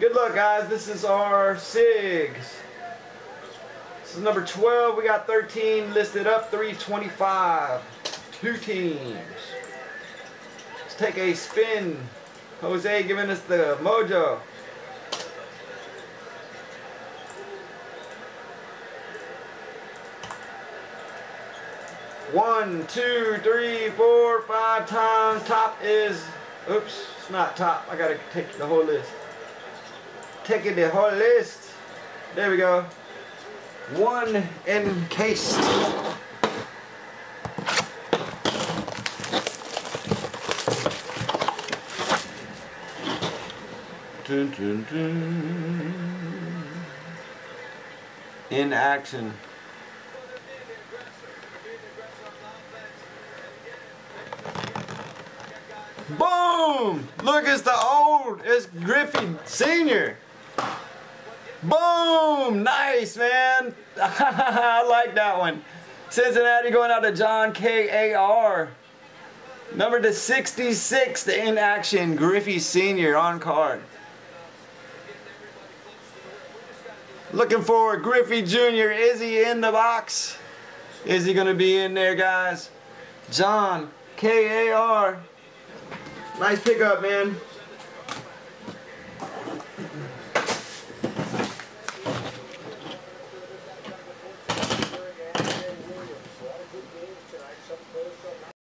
Good luck, guys. This is our SIGs. This is number 12. We got 13 listed up, 325. Two teams. Let's take a spin. Jose giving us the mojo. One, two, three, four, five times. Top is, oops, it's not top. I gotta take the whole list. Taking the whole list. There we go. One encased. Dun, dun, dun. In action. Boom! Look, it's the old, it's Griffey Sr. Boom! Nice, man. I like that one. Cincinnati going out to John K.A.R. Number to 66, the in action, Griffey Sr. on card. Looking for Griffey Jr. Is he in the box? Is he going to be in there, guys? John K.A.R. Nice pickup, man.